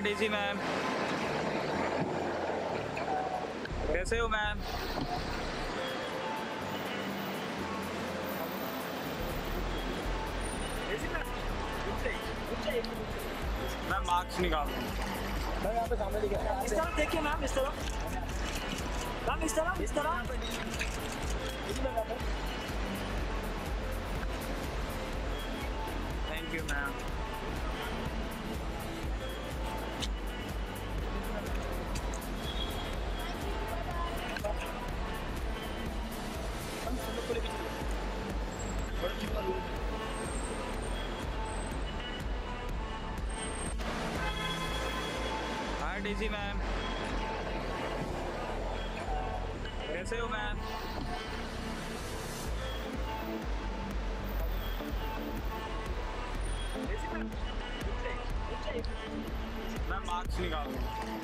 हाय Daisy ma'am कैसे हो ma'am ma'am marks निकाल। मैं यहाँ पे सामने दिखा इस तरफ़ देखिए मैम इस तरफ़। मैम इस तरफ़ इस तरफ़। Thank you ma'am hi Daisy ma'am कैसे हो मैम मैम मार्क्स निकाल दूँ